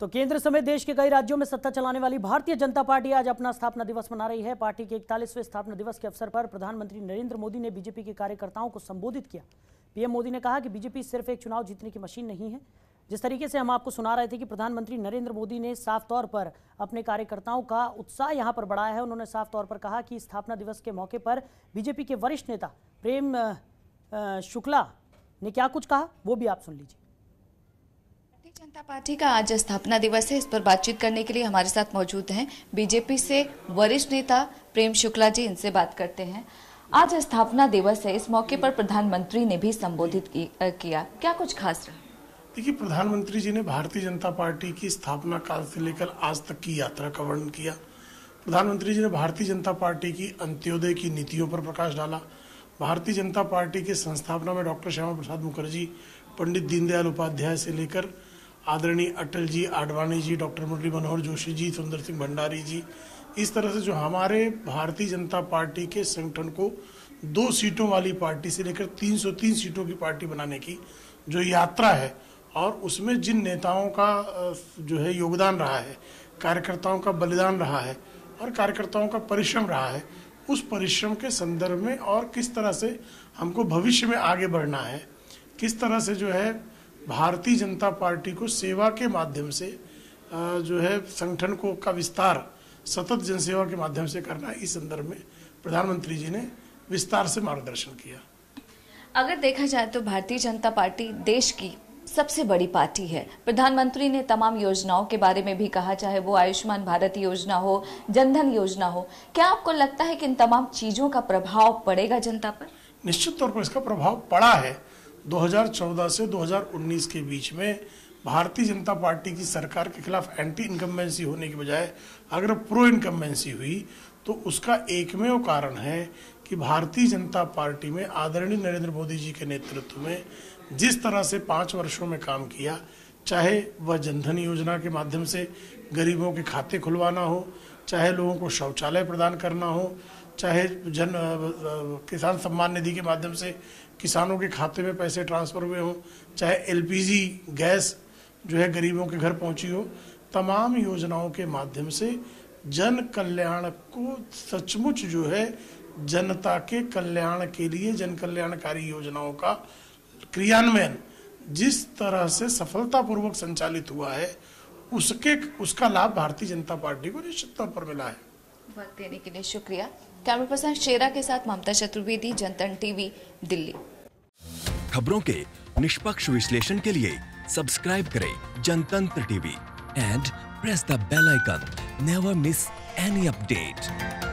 तो केंद्र समेत देश के कई राज्यों में सत्ता चलाने वाली भारतीय जनता पार्टी आज अपना स्थापना दिवस मना रही है। पार्टी के इकतालीसवें स्थापना दिवस के अवसर पर प्रधानमंत्री नरेंद्र मोदी ने बीजेपी के कार्यकर्ताओं को संबोधित किया। पीएम मोदी ने कहा कि बीजेपी सिर्फ़ एक चुनाव जीतने की मशीन नहीं है। जिस तरीके से हम आपको सुना रहे थे कि प्रधानमंत्री नरेंद्र मोदी ने साफ़ तौर पर अपने कार्यकर्ताओं का उत्साह यहाँ पर बढ़ाया है। उन्होंने साफ़ तौर पर कहा कि स्थापना दिवस के मौके पर बीजेपी के वरिष्ठ नेता प्रेम शुक्ला ने क्या कुछ कहा, वो भी आप सुन लीजिए। जनता पार्टी का आज स्थापना दिवस है। इस पर बातचीत करने के लिए हमारे साथ मौजूद हैं बीजेपी से वरिष्ठ नेता प्रेम शुक्ला जी। इनसे बात करते हैं। आज स्थापना दिवस है। इस मौके पर प्रधानमंत्री ने भी संबोधित किया। क्या कुछ खास रहा? देखिए, प्रधानमंत्री जी ने भारतीय जनता पार्टी की स्थापना काल से लेकर आज तक की यात्रा का वर्णन किया। प्रधानमंत्री जी ने भारतीय जनता पार्टी की अंत्योदय की नीतियों पर प्रकाश डाला। भारतीय जनता पार्टी के संस्थापना में डॉक्टर श्यामा प्रसाद मुखर्जी, पंडित दीनदयाल उपाध्याय से लेकर आदरणीय अटल जी आडवाणी जी, डॉक्टर मुरली मनोहर जोशी जी, सुंदर सिंह भंडारी जी, इस तरह से जो हमारे भारतीय जनता पार्टी के संगठन को दो सीटों वाली पार्टी से लेकर 303 सीटों की पार्टी बनाने की जो यात्रा है और उसमें जिन नेताओं का जो है योगदान रहा है, कार्यकर्ताओं का बलिदान रहा है और कार्यकर्ताओं का परिश्रम रहा है, उस परिश्रम के संदर्भ में और किस तरह से हमको भविष्य में आगे बढ़ना है, किस तरह से जो है भारतीय जनता पार्टी को सेवा के माध्यम से जो है संगठन को का विस्तार सतत जनसेवा के माध्यम से करना इस संदर्भ में प्रधानमंत्री जी ने विस्तार से मार्गदर्शन किया। अगर देखा जाए तो भारतीय जनता पार्टी देश की सबसे बड़ी पार्टी है। प्रधानमंत्री ने तमाम योजनाओं के बारे में भी कहा चाहे वो आयुष्मान भारत योजना हो जनधन योजना हो क्या आपको लगता है कि इन तमाम चीज़ों का प्रभाव पड़ेगा जनता पर? निश्चित तौर पर इसका प्रभाव पड़ा है। 2014 से 2019 के बीच में भारतीय जनता पार्टी की सरकार के खिलाफ एंटी इनकम्बेंसी होने के बजाय अगर प्रो इनकम्बेंसी हुई तो उसका एकमेव कारण है कि भारतीय जनता पार्टी में आदरणीय नरेंद्र मोदी जी के नेतृत्व में जिस तरह से पाँच वर्षों में काम किया, चाहे वह जनधन योजना के माध्यम से गरीबों के खाते खुलवाना हो, चाहे लोगों को शौचालय प्रदान करना हो चाहे जन किसान सम्मान निधि के माध्यम से किसानों के खाते में पैसे ट्रांसफ़र हुए हों, चाहे एलपीजी, गैस जो है गरीबों के घर पहुँची हो, तमाम योजनाओं के माध्यम से जन कल्याण को सचमुच जो है जनता के कल्याण के लिए जन कल्याणकारी योजनाओं का क्रियान्वयन जिस तरह से सफलतापूर्वक संचालित हुआ है, उसके, उसका लाभ भारतीय जनता पार्टी को निश्चित तौर पर मिला है। देने के लिए शुक्रिया। कैमरा पर्सन शेरा के साथ ममता चतुर्वेदी, जनतन टीवी, दिल्ली। खबरों के निष्पक्ष विश्लेषण के लिए सब्सक्राइब करें Jantantra TV and press the bell icon. Never miss any update